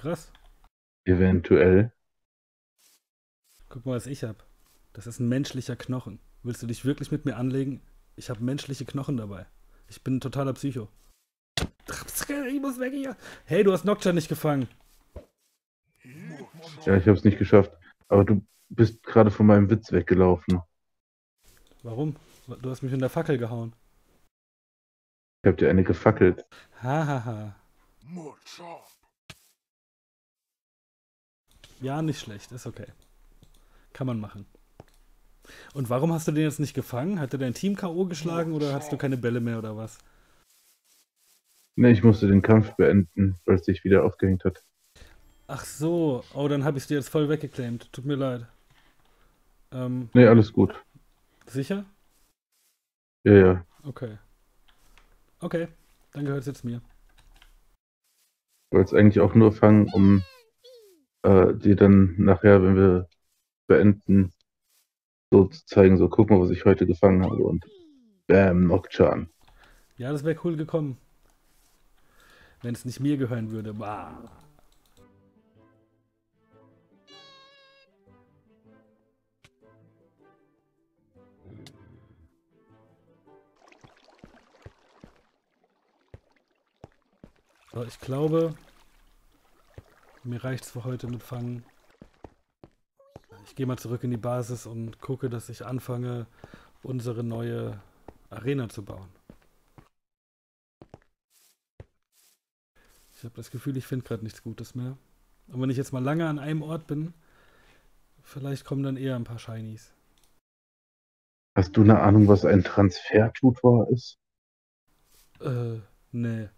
Krass. Eventuell. Guck mal, was ich habe. Das ist ein menschlicher Knochen. Willst du dich wirklich mit mir anlegen? Ich habe menschliche Knochen dabei. Ich bin ein totaler Psycho. Ich muss weg hier. Hey, du hast Nocturne nicht gefangen. Ja, ich habe es nicht geschafft. Aber du bist gerade von meinem Witz weggelaufen. Warum? Du hast mich in der Fackel gehauen. Ich habe dir eine gefackelt. Hahaha. Ja, nicht schlecht. Ist okay. Kann man machen. Und warum hast du den jetzt nicht gefangen? Hat er dein Team K.O. geschlagen oder hast du keine Bälle mehr oder was? Ne, ich musste den Kampf beenden, weil es sich wieder aufgehängt hat. Ach so. Oh, dann habe ich es dir jetzt voll weggeclaimt. Tut mir leid. Ähm, Ne, alles gut. sicher? Ja, ja. Okay. Okay, dann gehört es jetzt mir. Ich wollte es eigentlich auch nur fangen, um äh, dir dann nachher, wenn wir beenden, so zu zeigen, so guck mal, was ich heute gefangen habe und bam, Nocturne. Ja, das wäre cool gekommen. Wenn es nicht mir gehören würde. Bah. So, ich glaube, mir reicht es für heute mit Fangen. Ich gehe mal zurück in die Basis und gucke, dass ich anfange, unsere neue Arena zu bauen. Ich habe das Gefühl, ich finde gerade nichts Gutes mehr. Und wenn ich jetzt mal lange an einem Ort bin, vielleicht kommen dann eher ein paar Shinies. Hast du eine Ahnung, was ein Transfertutor ist? Äh, nee,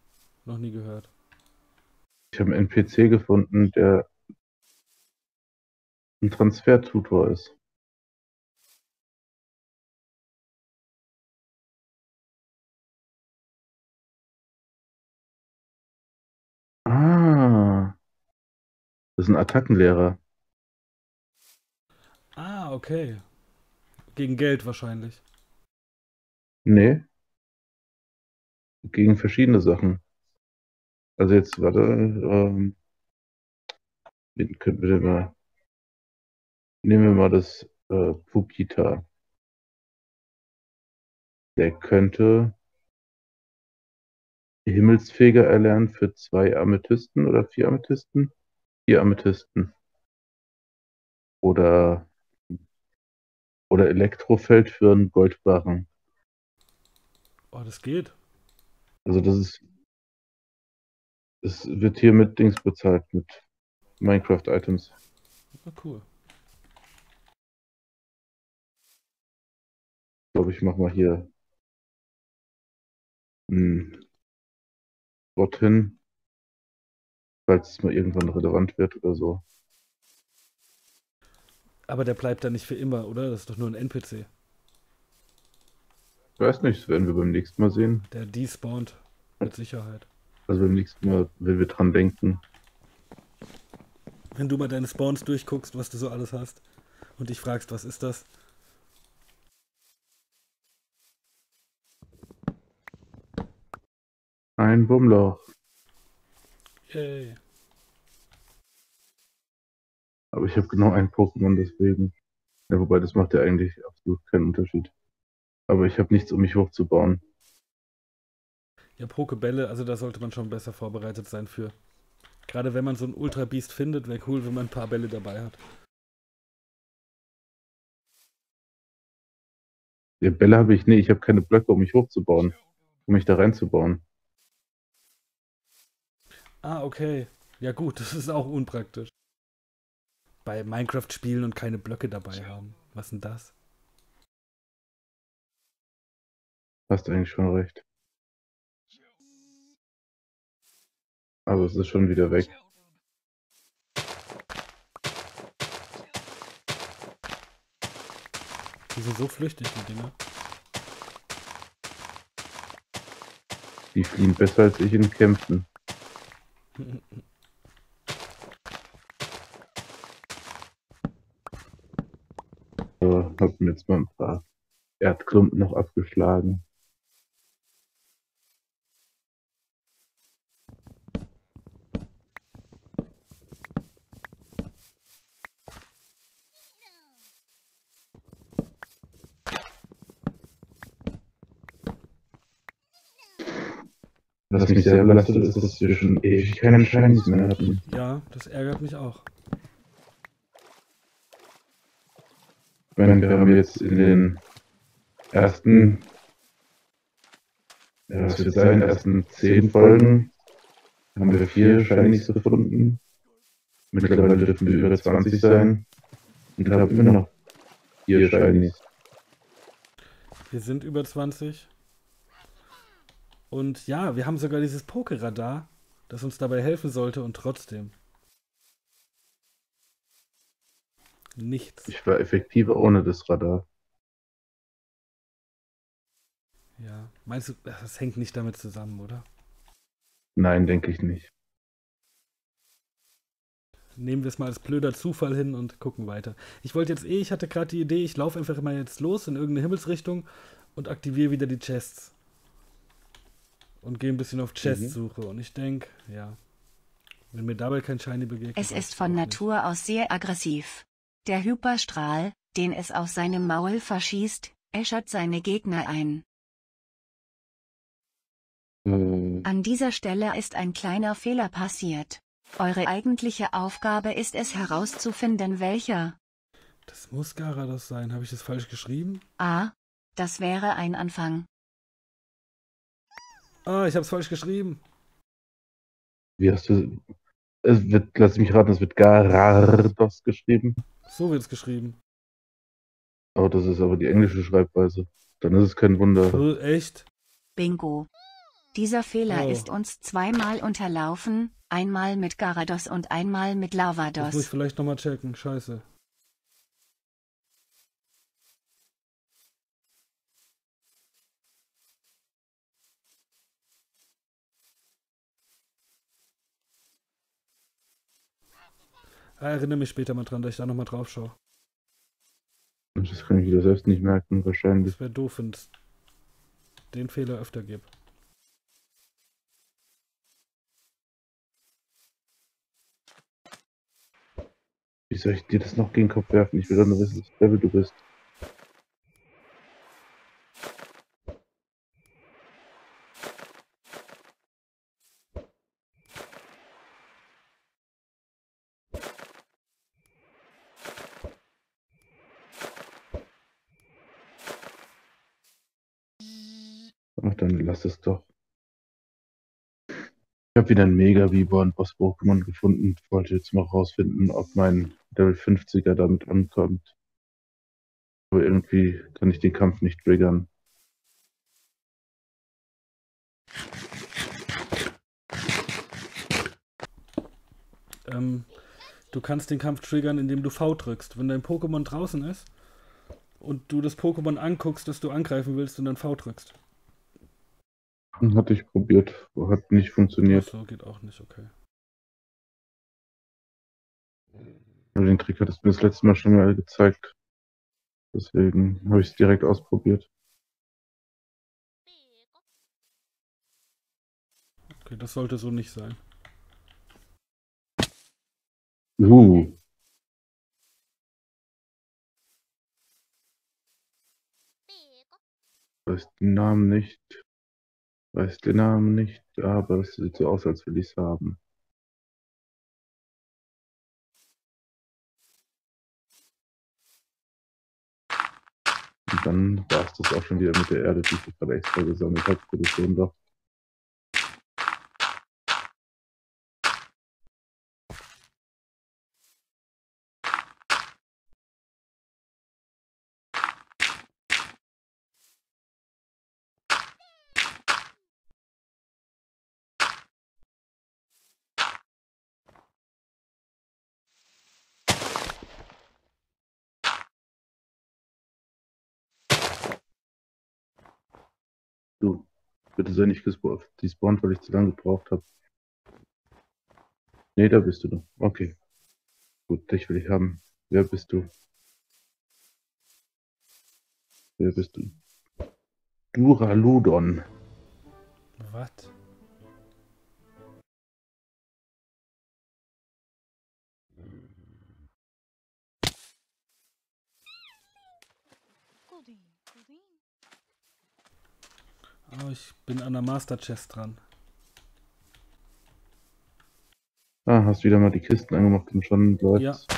noch nie gehört. Ich habe einen NPC gefunden, der ein Transfertutor ist. Ah, das ist ein Attackenlehrer. Ah, okay. Gegen Geld wahrscheinlich. Nee. Gegen verschiedene Sachen. Also jetzt, warte, ähm, wen könnten wir denn mal? Nehmen wir mal das äh, Pukita. Der könnte Himmelsfeger erlernen für zwei Amethysten oder vier Amethysten? Vier Amethysten. Oder, oder Elektrofeld für einen Goldbarren. Oh, das geht. Also das ist, es wird hier mit Dings bezahlt, mit Minecraft-Items. Oh, cool. Ich glaube, ich mache mal hier einen Bot hin, falls es mal irgendwann relevant wird oder so. Aber der bleibt da nicht für immer, oder? Das ist doch nur ein NPC. Ich weiß nicht, das werden wir beim nächsten Mal sehen. Der despawnt mit Sicherheit. Also beim nächsten Mal, wenn wir dran denken. Wenn du mal deine Spawns durchguckst, was du so alles hast, und dich fragst, was ist das? Ein Wurmloch. Yay. Aber ich habe genau ein Pokémon, deswegen. Ja, wobei, das macht ja eigentlich absolut keinen Unterschied. Aber ich habe nichts, um mich hochzubauen. Ja, Pokebälle, also da sollte man schon besser vorbereitet sein für. Gerade wenn man so einen Ultra Beast findet, wäre cool, wenn man ein paar Bälle dabei hat. Ja, Bälle habe ich, nee, ich habe keine Blöcke, um mich hochzubauen. Um mich da reinzubauen. Ah, okay. Ja gut, das ist auch unpraktisch. Bei Minecraft spielen und keine Blöcke dabei haben. Was denn das? Hast eigentlich schon recht. Aber es ist schon wieder weg. Die sind so flüchtig, die Dinger. Die fliehen besser als ich in Kämpfen. So, hab mir jetzt mal ein paar Erdklumpen noch abgeschlagen. Was mich sehr belastet ist, dass wir schon ewig keine Shinies mehr hatten. Ja, das ärgert mich auch. Ich meine, wir haben jetzt in den ersten, ja, was wird sein, ersten zehn Folgen haben wir vier Shinies gefunden. Mittlerweile dürfen wir über 20 sein. Und haben immer noch vier Shinies. Wir sind über 20. Und ja, wir haben sogar dieses Pokeradar, das uns dabei helfen sollte und trotzdem. Nichts. Ich war effektiver ohne das Radar. Ja. Meinst du, das hängt nicht damit zusammen, oder? Nein, denke ich nicht. Nehmen wir es mal als blöder Zufall hin und gucken weiter. Ich wollte jetzt eh, ich hatte gerade die Idee, ich laufe einfach mal jetzt los in irgendeine Himmelsrichtung und aktiviere wieder die Chests. Und gehe ein bisschen auf Chestsuche. Und ich denke, ja, wenn mir dabei kein Shiny begegnet. Es ist von Natur aus sehr aggressiv. Der Hyperstrahl, den es aus seinem Maul verschießt, äschert seine Gegner ein. Äh, An dieser Stelle ist ein kleiner Fehler passiert. Eure eigentliche Aufgabe ist es herauszufinden, welcher nicht. Das muss Garados sein. Habe ich das falsch geschrieben? A. Das wäre ein Anfang. Ah, ich habe es falsch geschrieben. wie hast du. Es wird, lass mich raten, es wird Garardos geschrieben. So wird es geschrieben. Aber das ist aber die englische Schreibweise. Dann ist es kein Wunder. Oh, echt? Bingo. Dieser Fehler Oh. ist uns zweimal unterlaufen, einmal mit Garados und einmal mit Das muss ich Lavados. vielleicht nochmal checken. Scheiße. Erinnere mich später mal dran, dass ich da nochmal drauf schaue. Das kann ich wieder selbst nicht merken, wahrscheinlich. Das wäre doof, wenn es den Fehler öfter gibt. Wie soll ich dir das noch gegen den Kopf werfen? Ich will doch nur wissen, was Level du bist. Ach, dann lass es doch. Ich habe wieder ein mega Viborn Boss Pokémon gefunden. Wollte jetzt mal rausfinden, ob mein Level 50er damit ankommt. Aber irgendwie kann ich den Kampf nicht triggern. Ähm, du kannst den Kampf triggern, indem du V drückst. Wenn dein Pokémon draußen ist und du das Pokémon anguckst, das du angreifen willst und dann V drückst. Hatte ich probiert, hat nicht funktioniert. So geht auch nicht, okay. Den Trick hattest du mir das letzte Mal schon mal gezeigt. Deswegen habe ich es direkt ausprobiert. Okay, das sollte so nicht sein. Uh, weiß den Namen nicht. Weiß den Namen nicht, aber es sieht so aus, als will ich es haben. Und dann war es das auch schon wieder mit der Erde, die ich gerade extra gesammelt habe. Gute Schön doch. Du, bitte sei nicht gespawnt, gespawnt, weil ich zu lange gebraucht habe. Nee, da bist du doch. Okay. Gut, dich will ich haben. Wer bist du? Wer bist du? Duraludon. Was? Oh, ich bin an der Master Chest dran. Ah, hast wieder mal die Kisten angemacht und schon läuft's. Ja.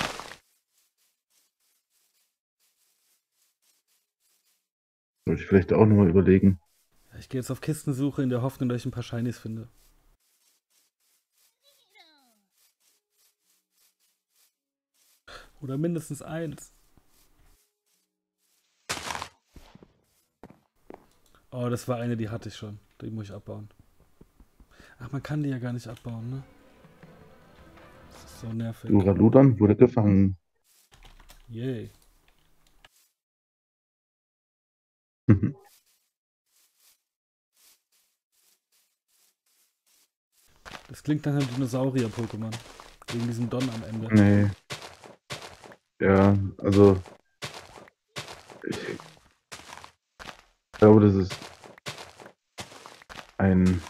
Sollte ich vielleicht auch nochmal überlegen. Ich gehe jetzt auf Kistensuche in der Hoffnung, dass ich ein paar Shinies finde. Oder mindestens eins. Oh, das war eine, die hatte ich schon. Die muss ich abbauen. Ach, man kann die ja gar nicht abbauen, ne? Das ist so nervig. Duraludan wurde gefangen. Yay. Das klingt nach einem Dinosaurier-Pokémon. Wegen diesem Don am Ende. nee. Ja, also. Ich glaube, das ist ein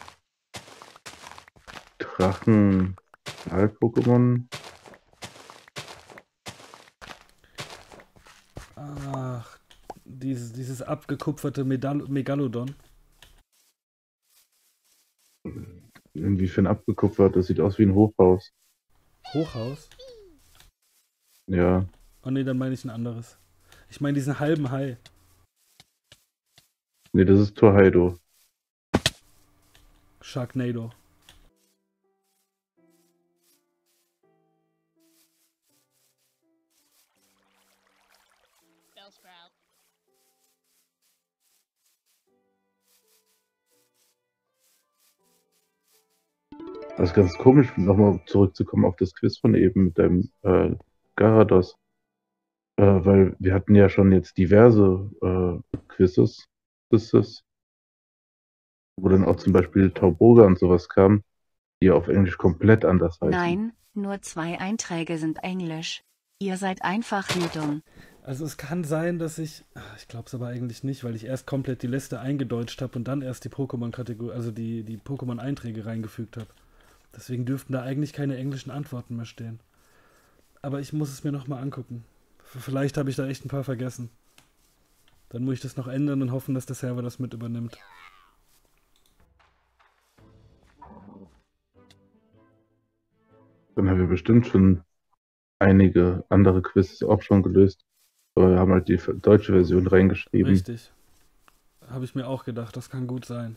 Drachen-Pokémon. Ach, dieses, dieses abgekupferte Medal Megalodon. Inwiefern abgekupfert? Das sieht aus wie ein Hochhaus. Hochhaus? Ja, Oh ne, dann meine ich ein anderes. Ich meine diesen halben Hai. Nee, das ist Torheido. Sharknado. Das ist ganz komisch, nochmal zurückzukommen auf das Quiz von eben mit deinem äh, Garados. Äh, weil wir hatten ja schon jetzt diverse äh, Quizzes, Quizzes, wo dann auch zum Beispiel Tauboga und sowas kam, die auf Englisch komplett anders heißen. Nein, nur zwei Einträge sind Englisch. Ihr seid einfach nur dumm. Also es kann sein, dass ich. ach, Ich glaube es aber eigentlich nicht, weil ich erst komplett die Liste eingedeutscht habe und dann erst die Pokémon-Kategorie, also die, die Pokémon-Einträge reingefügt habe. Deswegen dürften da eigentlich keine englischen Antworten mehr stehen. Aber ich muss es mir nochmal angucken. Vielleicht habe ich da echt ein paar vergessen. Dann muss ich das noch ändern und hoffen, dass der Server das mit übernimmt. Dann haben wir bestimmt schon einige andere Quizzes auch schon gelöst. Aber wir haben halt die deutsche Version reingeschrieben. Richtig. Habe ich mir auch gedacht, das kann gut sein.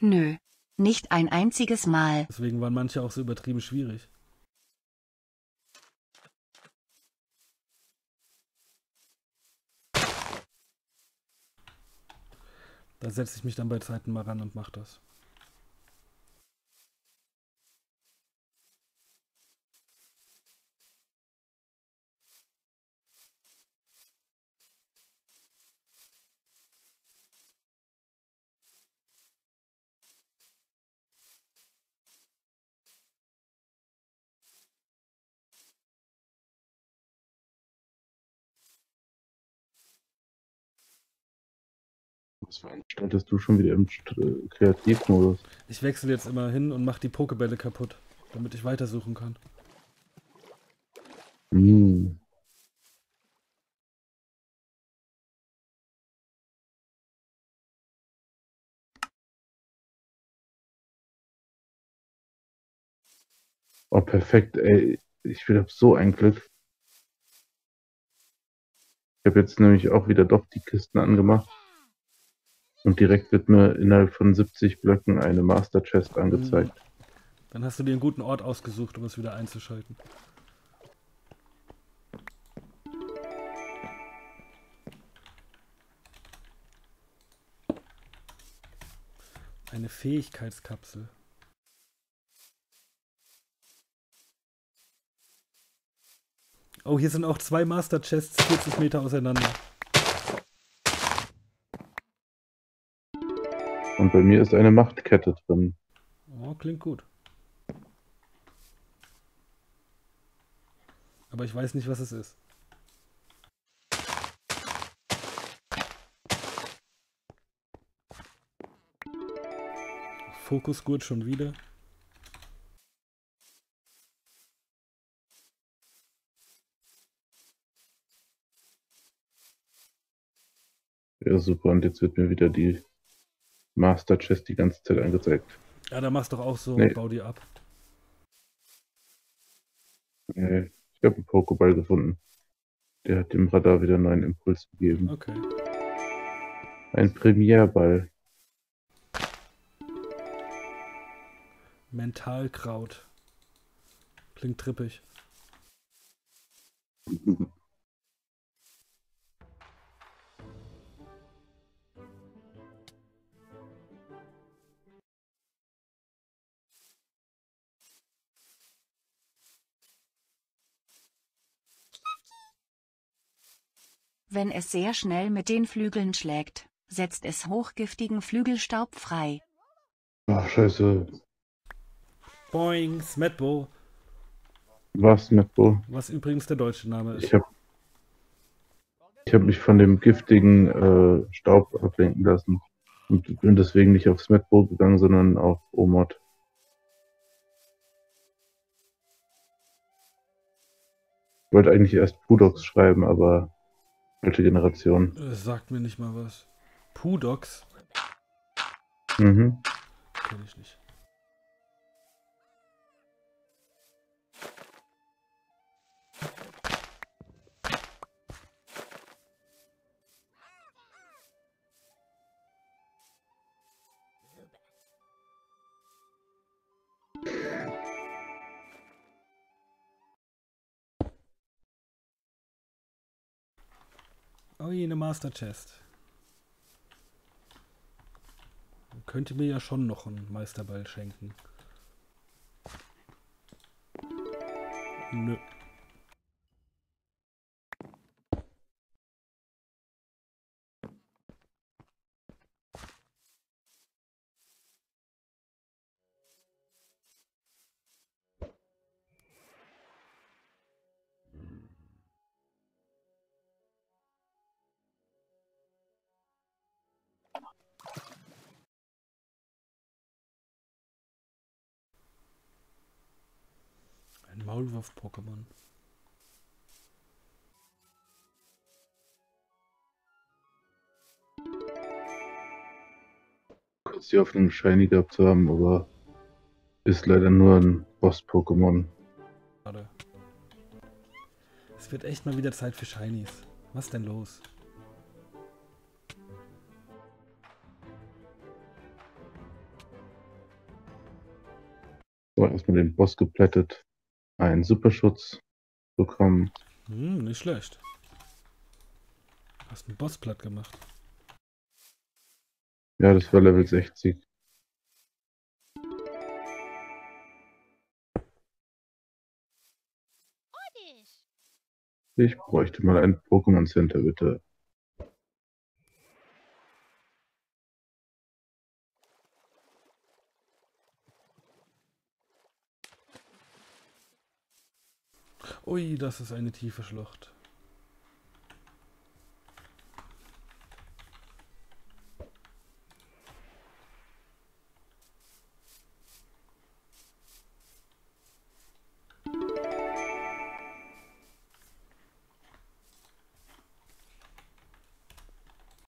Nö. Nicht ein einziges Mal. Deswegen waren manche auch so übertrieben schwierig. Da setze ich mich dann bei Zeiten mal ran und mache das. Was veranstaltest du schon wieder im äh, Kreativmodus? Ich wechsle jetzt immer hin und mache die Pokebälle kaputt, damit ich weitersuchen kann. Hm. Oh, perfekt, ey. Ich will hab so ein Glück. Ich habe jetzt nämlich auch wieder doch die Kisten angemacht. Und direkt wird mir innerhalb von 70 Blöcken eine Master Chest angezeigt. Dann hast du dir einen guten Ort ausgesucht, um es wieder einzuschalten. Eine Fähigkeitskapsel. Oh, hier sind auch zwei Master Chests 40 Meter auseinander. Und bei mir ist eine Machtkette drin. Oh, klingt gut. Aber ich weiß nicht, was es ist. Fokusgurt schon wieder. Ja, super. Und jetzt wird mir wieder die Master Chest die ganze Zeit angezeigt. Ja, da machst du doch auch so Nee. und bau die ab. Nee, ich habe einen Pokéball gefunden. Der hat dem Radar wieder einen neuen Impuls gegeben. Okay. Ein Premierball. Mentalkraut. Klingt trippig. Wenn es sehr schnell mit den Flügeln schlägt, setzt es hochgiftigen Flügelstaub frei. Ach, scheiße. Boing, Smetbo. Was, Metbo? Was übrigens der deutsche Name ist. Ich habe ich hab mich von dem giftigen äh, Staub ablenken lassen. Und bin deswegen nicht aufs Metbo gegangen, sondern auf Omod. Ich wollte eigentlich erst Pudox schreiben, aber falsche Generation. Das sagt mir nicht mal was. Pudox? Mhm. Kenn ich nicht. Oh, je, eine Master Chest. Könnte mir ja schon noch einen Meisterball schenken. Nö. Maulwurf-Pokémon. Kurz die Hoffnung, Shiny gehabt zu haben, aber ist leider nur ein Boss-Pokémon. Schade. Es wird echt mal wieder Zeit für Shinies. Was denn los? So, erstmal den Boss geplättet. Einen Superschutz bekommen. Hm, nicht schlecht. Hast einen Boss platt gemacht. Ja, das war Level 60. Ich bräuchte mal ein Pokémon Center, bitte. Ui, das ist eine tiefe Schlucht.